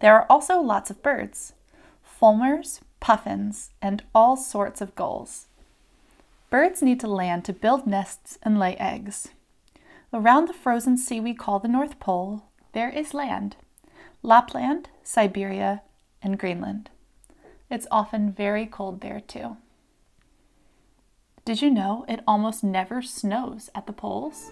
There are also lots of birds fulmars, puffins, and all sorts of gulls. Birds need to land to build nests and lay eggs. Around the frozen sea we call the North Pole, there is land Lapland, Siberia, and Greenland. It's often very cold there too. Did you know it almost never snows at the poles?